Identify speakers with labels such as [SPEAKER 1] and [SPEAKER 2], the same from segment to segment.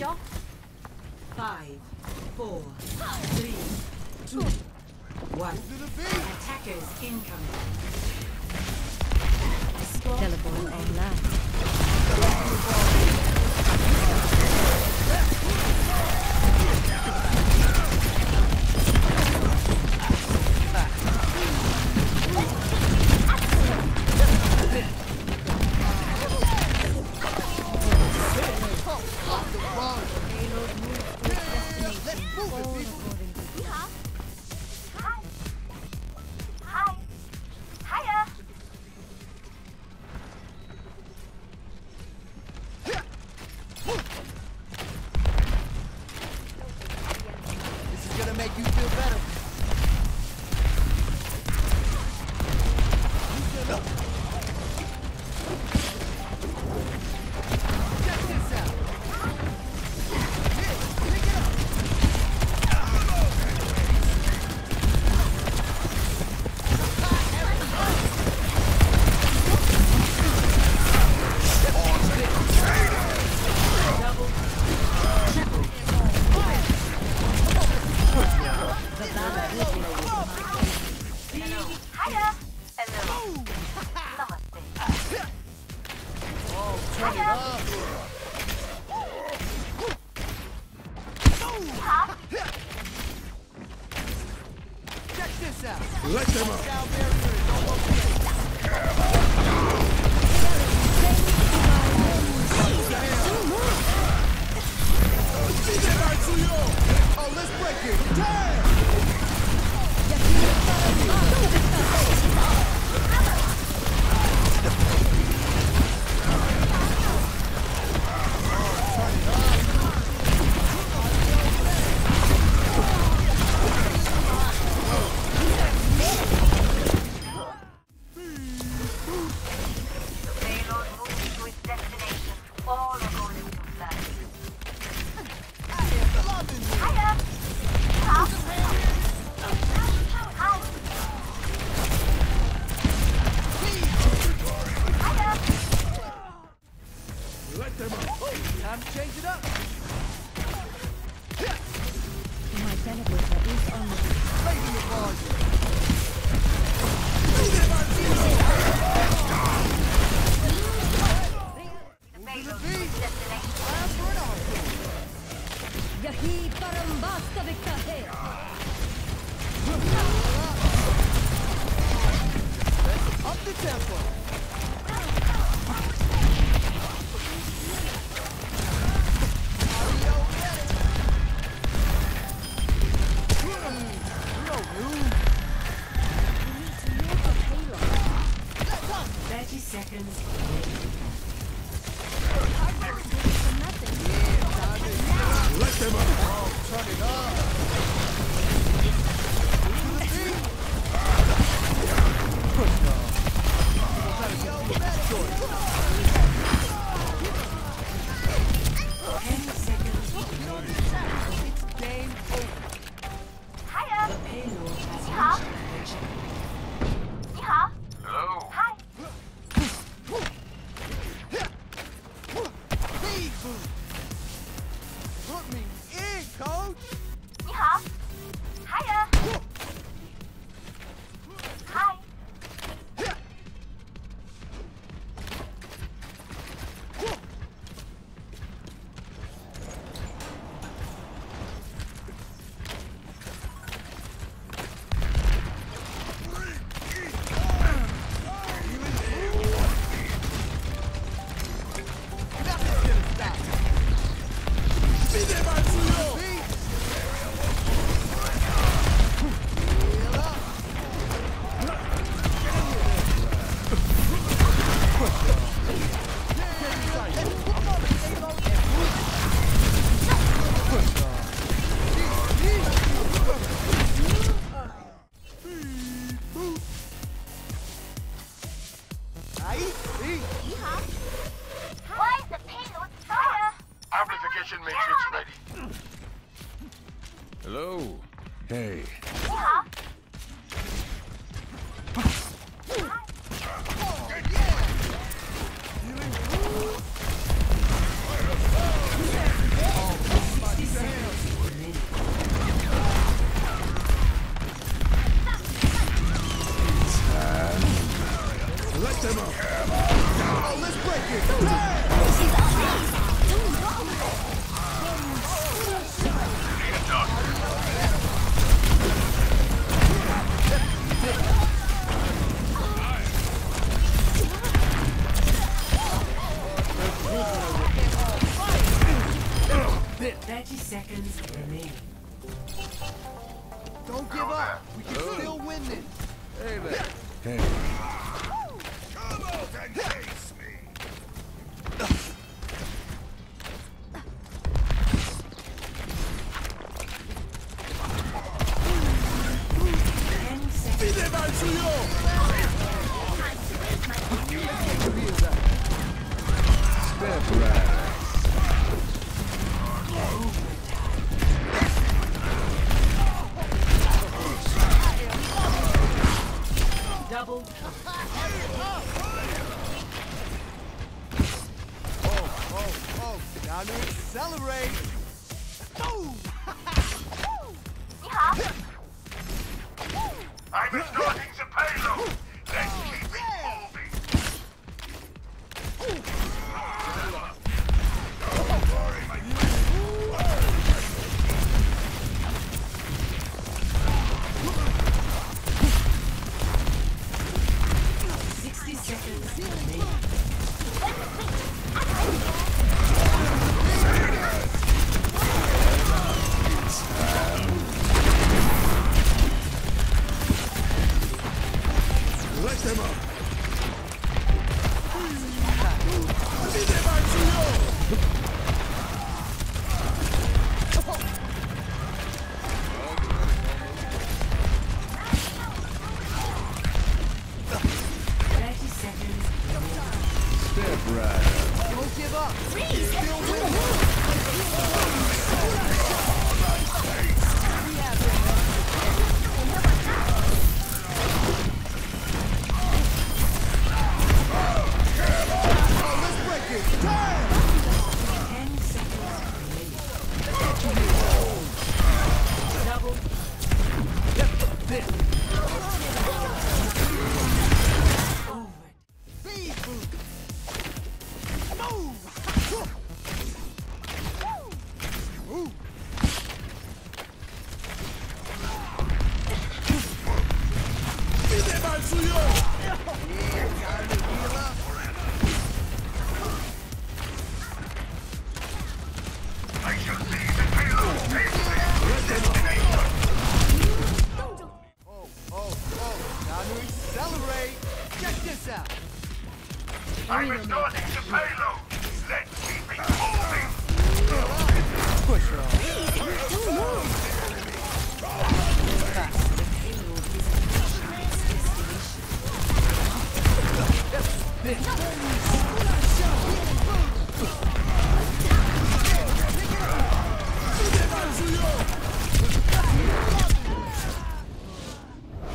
[SPEAKER 1] Five, four, three, two, one. Attackers incoming.
[SPEAKER 2] Teleport online.
[SPEAKER 3] Teleport online.
[SPEAKER 4] Let them up.
[SPEAKER 3] Oh, let's break it! Damn!
[SPEAKER 4] Hey,
[SPEAKER 1] man.
[SPEAKER 5] I'm starting the payload. Let's keep it moving.
[SPEAKER 1] Push her off.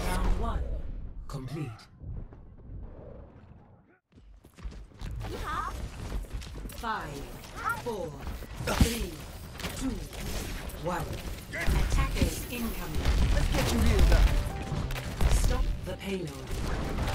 [SPEAKER 3] Round one. Complete. Five, four, three, two, one. Attackers incoming.
[SPEAKER 1] Let's get you healed up.
[SPEAKER 3] Stop the payload.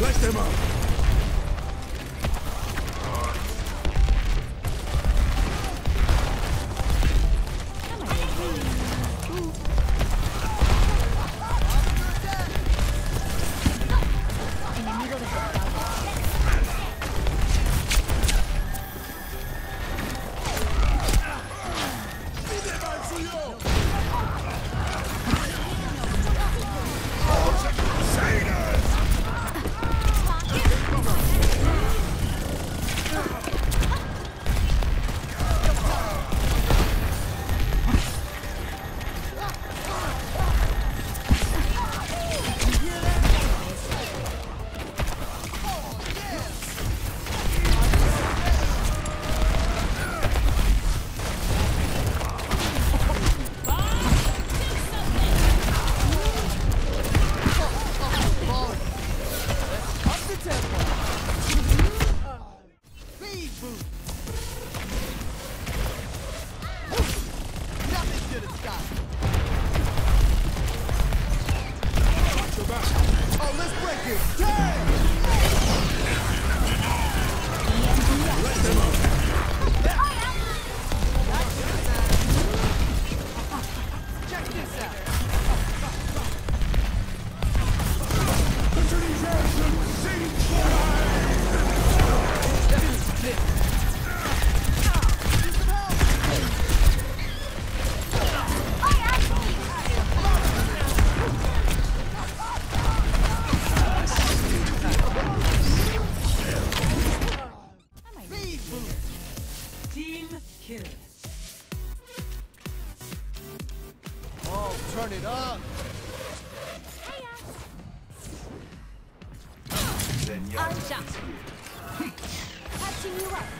[SPEAKER 6] Let them up.
[SPEAKER 3] Catching you up.